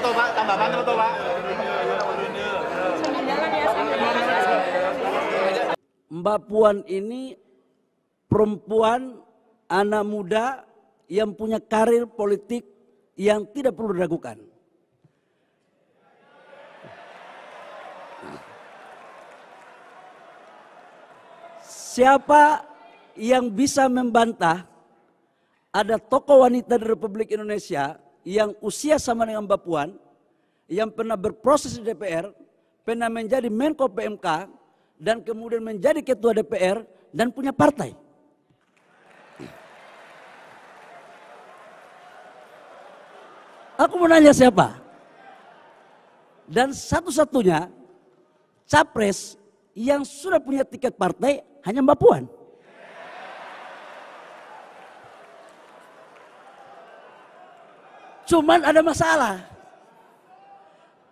betul Pak, tambah bantu betul Pak. Mbak Puan ini perempuan anak muda yang punya karir politik yang tidak perlu diragukan. Siapa yang bisa membantah ada tokoh wanita di Republik Indonesia yang usia sama dengan Mbak Puan, yang pernah berproses di DPR, pernah menjadi Menko PMK, dan kemudian menjadi ketua DPR dan punya partai. Aku mau nanya siapa? Dan satu-satunya capres yang sudah punya tiket partai hanya Mbak Puan. Cuman ada masalah.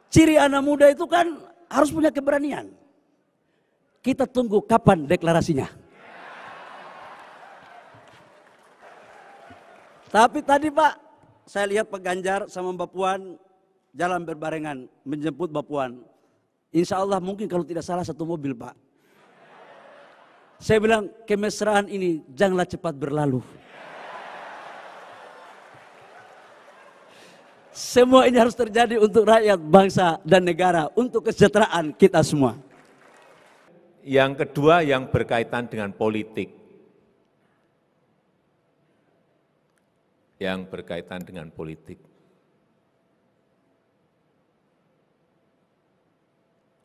Ciri anak muda itu kan harus punya keberanian. Kita tunggu kapan deklarasinya. Tapi tadi Pak, saya lihat Pak Ganjar sama Mbak Puan jalan berbarengan menjemput Mbak Puan. Insya Allah mungkin kalau tidak salah satu mobil Pak. Saya bilang kemesraan ini janganlah cepat berlalu. Semua ini harus terjadi untuk rakyat, bangsa, dan negara, untuk kesejahteraan kita semua. Yang kedua yang berkaitan dengan politik. Yang berkaitan dengan politik.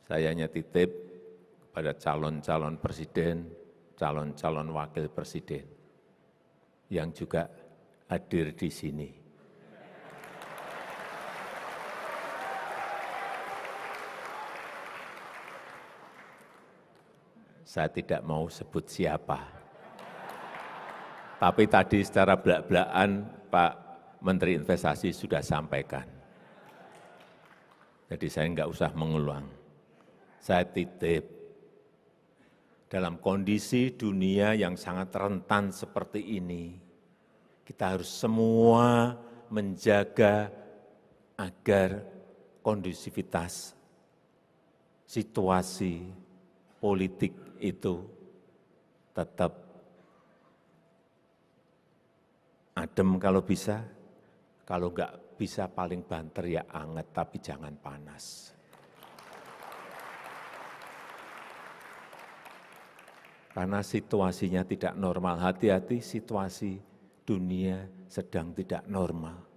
Saya hanya titip kepada calon-calon presiden, calon-calon wakil presiden yang juga hadir di sini. Saya tidak mau sebut siapa. Tapi tadi secara belak-belakan Pak Menteri Investasi sudah sampaikan. Jadi saya enggak usah mengulang. Saya titip dalam kondisi dunia yang sangat rentan seperti ini, kita harus semua menjaga agar kondusivitas situasi politik itu tetap adem kalau bisa, kalau enggak bisa paling banter ya anget tapi jangan panas. Karena situasinya tidak normal, hati-hati situasi dunia sedang tidak normal.